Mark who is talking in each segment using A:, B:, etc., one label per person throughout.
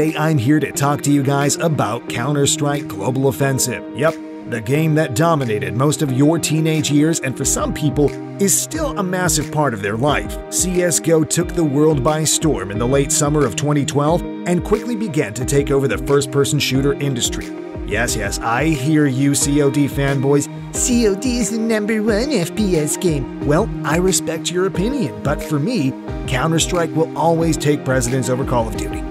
A: today I'm here to talk to you guys about Counter Strike Global Offensive. Yep, the game that dominated most of your teenage years and for some people is still a massive part of their life. CSGO took the world by storm in the late summer of 2012 and quickly began to take over the first person shooter industry. Yes, yes, I hear you, COD fanboys. COD is the number one FPS game. Well, I respect your opinion, but for me, Counter Strike will always take precedence over Call of Duty.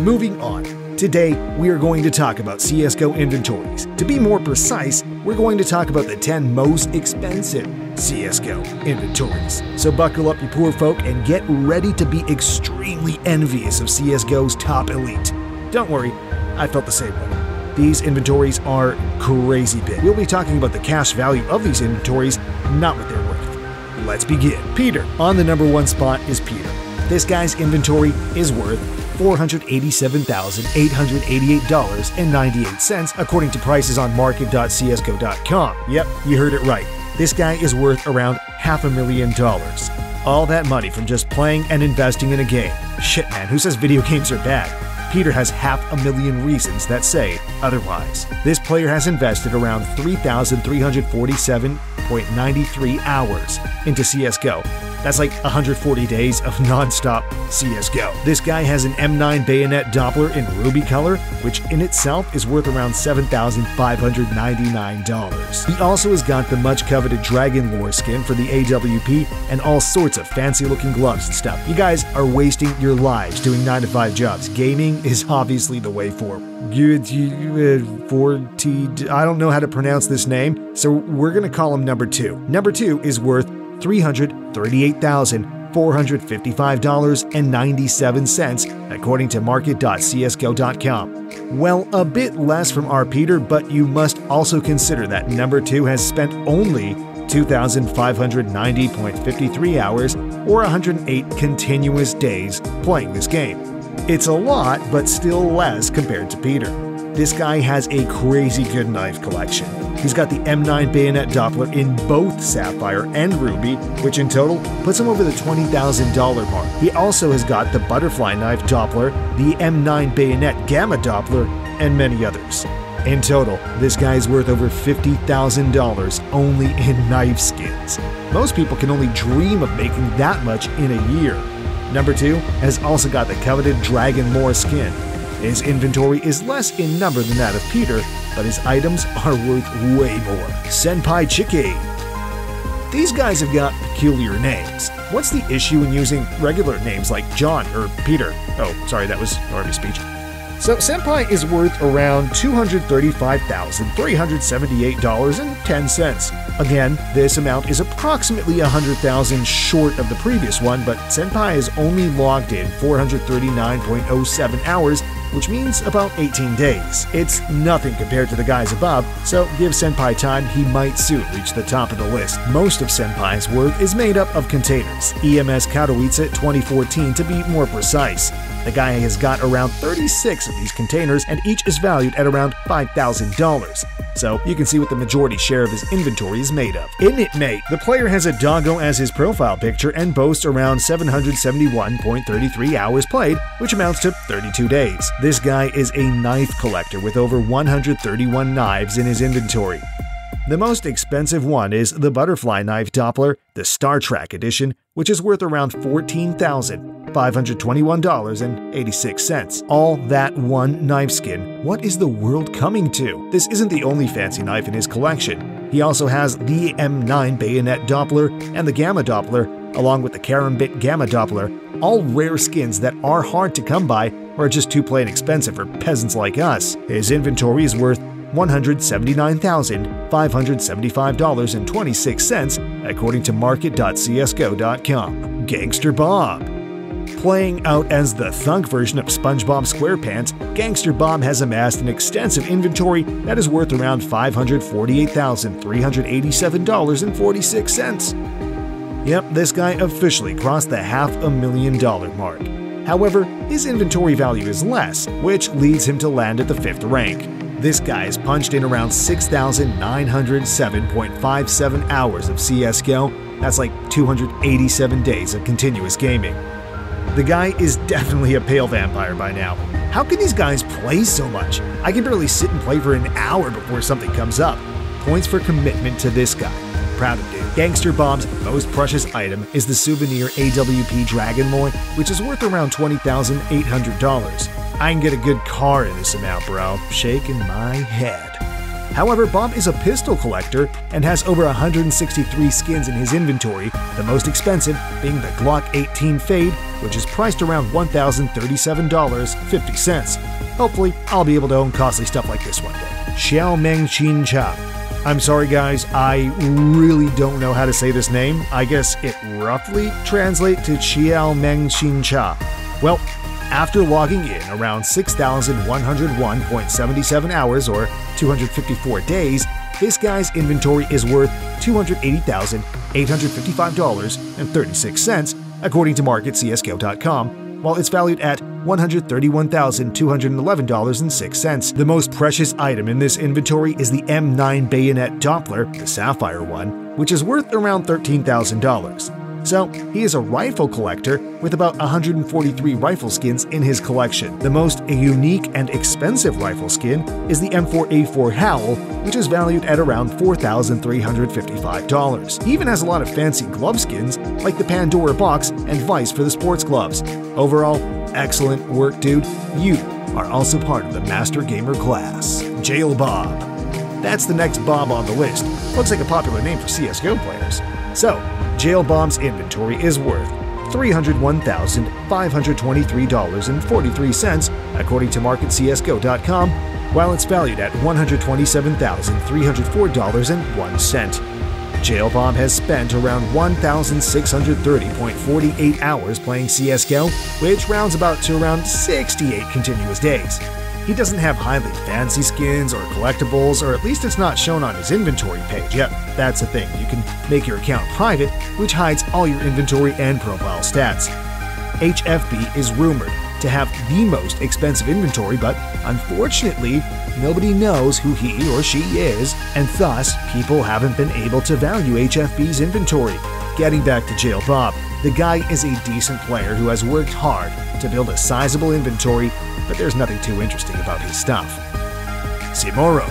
A: Moving on. Today, we are going to talk about CSGO inventories. To be more precise, we're going to talk about the 10 most expensive CSGO inventories. So buckle up, you poor folk, and get ready to be extremely envious of CSGO's top elite. Don't worry, I felt the same way. These inventories are crazy big. We'll be talking about the cash value of these inventories, not what they're worth. Let's begin. Peter. On the number one spot is Peter. This guy's inventory is worth $487,888.98 according to prices on market.csgo.com. Yep, you heard it right. This guy is worth around half a million dollars. All that money from just playing and investing in a game. Shit, man, who says video games are bad? Peter has half a million reasons that say otherwise. This player has invested around 3,347.93 hours into CSGO. That's like 140 days of non-stop CSGO. This guy has an M9 bayonet Doppler in ruby color, which in itself is worth around $7,599. He also has got the much coveted Dragon Lore skin for the AWP and all sorts of fancy looking gloves and stuff. You guys are wasting your lives doing 9 to 5 jobs. Gaming is obviously the way forward. Uh, forty, I don't know how to pronounce this name, so we're gonna call him number two. Number two is worth $338,455.97, according to market.csgo.com. Well, a bit less from our Peter, but you must also consider that number two has spent only 2,590.53 hours or 108 continuous days playing this game. It's a lot, but still less compared to Peter. This guy has a crazy good knife collection. He's got the M9 bayonet Doppler in both Sapphire and Ruby, which in total puts him over the $20,000 mark. He also has got the butterfly knife Doppler, the M9 bayonet Gamma Doppler, and many others. In total, this guy is worth over $50,000 only in knife skins. Most people can only dream of making that much in a year. Number 2 has also got the coveted Dragon Lore skin. His inventory is less in number than that of Peter, but his items are worth way more. Senpai Chike. These guys have got peculiar names. What's the issue in using regular names like John or Peter? Oh, sorry, that was army speech. So Senpai is worth around $235,378.10. Again, this amount is approximately 100,000 short of the previous one, but Senpai has only logged in 439.07 hours which means about 18 days. It's nothing compared to the guys above, so give Senpai time, he might soon reach the top of the list. Most of Senpai's work is made up of containers, EMS Katowice 2014 to be more precise. The guy has got around 36 of these containers, and each is valued at around $5,000. So you can see what the majority share of his inventory is made of. In it, mate, the player has a doggo as his profile picture and boasts around 771.33 hours played, which amounts to 32 days. This guy is a knife collector with over 131 knives in his inventory. The most expensive one is the butterfly knife Doppler, the StatTrak edition, which is worth around $14,521.86. All that one knife skin. What is the world coming to? This isn't the only fancy knife in his collection. He also has the M9 bayonet Doppler and the Gamma Doppler, along with the Karambit Gamma Doppler, all rare skins that are hard to come by or just too plain expensive for peasants like us. His inventory is worth $179,575.26, according to market.csgo.com. Gangster Bob. Playing out as the thunk version of SpongeBob SquarePants, Gangster Bob has amassed an extensive inventory that is worth around $548,387.46. Yep, this guy officially crossed the half a million dollar mark. However, his inventory value is less, which leads him to land at the fifth rank. This guy has punched in around 6,907.57 hours of CSGO. That's like 287 days of continuous gaming. The guy is definitely a pale vampire by now. How can these guys play so much? I can barely sit and play for an hour before something comes up. Points for commitment to this guy. Proud of dude. Gangster Bob's most precious item is the souvenir AWP Dragon Lore, which is worth around $20,800. I can get a good car in this amount, bro. Shaking my head. However, Bob is a pistol collector and has over 163 skins in his inventory, the most expensive being the Glock 18 Fade, which is priced around $1,037.50. Hopefully, I'll be able to own costly stuff like this one day. Xiao Meng Qin Cha. I'm sorry, guys, I really don't know how to say this name. I guess it roughly translates to Xiao Meng Qin Cha. Well, after logging in around 6,101.77 hours or 254 days, this guy's inventory is worth $280,855.36, according to MarketCSGO.com, while it's valued at $131,211.06. The most precious item in this inventory is the M9 bayonet Doppler, the sapphire one, which is worth around $13,000. So, he is a rifle collector with about 143 rifle skins in his collection. The most unique and expensive rifle skin is the M4A4 Howl, which is valued at around $4,355. He even has a lot of fancy glove skins, like the Pandora box and Vice for the sports gloves. Overall, excellent work, dude. You are also part of the Master Gamer class. Jail Bob. That's the next Bob on the list. Looks like a popular name for CSGO players. So, Jail Bob's inventory is worth $301,523.43, according to MarketCSGO.com, while it's valued at $127,304.01. Jail Bomb has spent around 1,630.48 hours playing CSGO, which rounds about to around 68 continuous days. He doesn't have highly fancy skins or collectibles, or at least it's not shown on his inventory page. Yep, that's a thing. You can make your account private, which hides all your inventory and profile stats. HFB is rumored to have the most expensive inventory, but unfortunately, nobody knows who he or she is, and thus, people haven't been able to value HFB's inventory. Getting back to Jail Bob, the guy is a decent player who has worked hard to build a sizable inventory but there's nothing too interesting about his stuff. Simoro.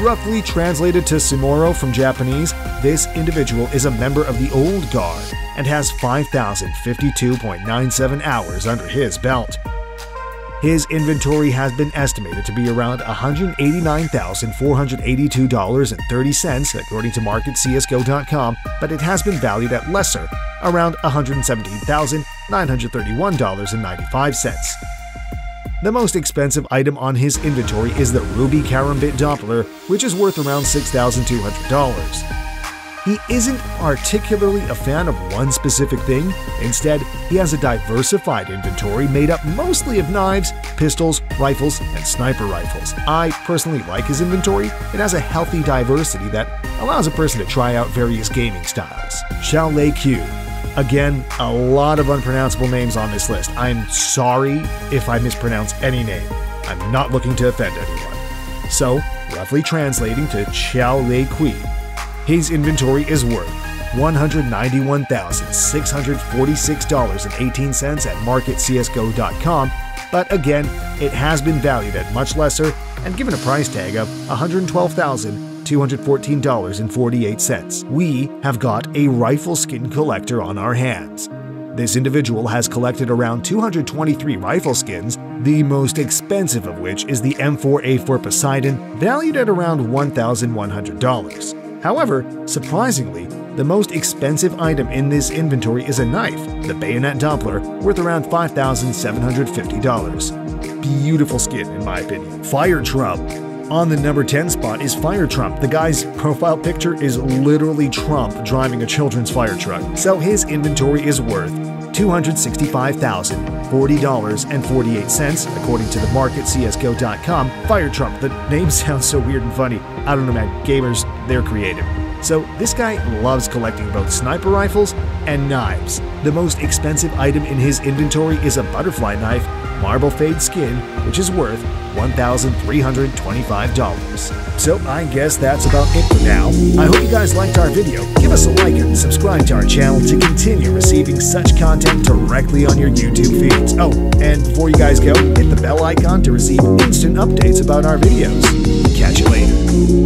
A: Roughly translated to Simoro from Japanese, this individual is a member of the Old Guard and has 5,052.97 hours under his belt. His inventory has been estimated to be around $189,482.30 according to MarketCSGO.com, but it has been valued at lesser, around $117,931.95. The most expensive item on his inventory is the Ruby Karambit Doppler, which is worth around $6,200. He isn't particularly a fan of one specific thing. Instead, he has a diversified inventory made up mostly of knives, pistols, rifles, and sniper rifles. I personally like his inventory. It has a healthy diversity that allows a person to try out various gaming styles. Xiaolei Q Again, a lot of unpronounceable names on this list. I'm sorry if I mispronounce any name. I'm not looking to offend anyone. So, roughly translating to Xiao Lei Kui, his inventory is worth $191,646.18 at marketcsgo.com, but again, it has been valued at much lesser and given a price tag of $112,000. $214.48. We have got a rifle skin collector on our hands. This individual has collected around 223 rifle skins, the most expensive of which is the M4A4 Poseidon, valued at around $1,100. However, surprisingly, the most expensive item in this inventory is a knife, the Bayonet Doppler, worth around $5,750. Beautiful skin, in my opinion. Fire Trump on the number 10 spot is Fire Trump. The guy's profile picture is literally Trump driving a children's fire truck, so his inventory is worth $265,040.48 according to the marketcsgo.com. Fire Trump, the name sounds so weird and funny. I don't know, man. Gamers, they're creative. So, this guy loves collecting both sniper rifles and knives. The most expensive item in his inventory is a butterfly knife marble fade skin, which is worth $1,325. So I guess that's about it for now. I hope you guys liked our video. Give us a like and subscribe to our channel to continue receiving such content directly on your YouTube feeds. Oh, and before you guys go, hit the bell icon to receive instant updates about our videos. Catch you later.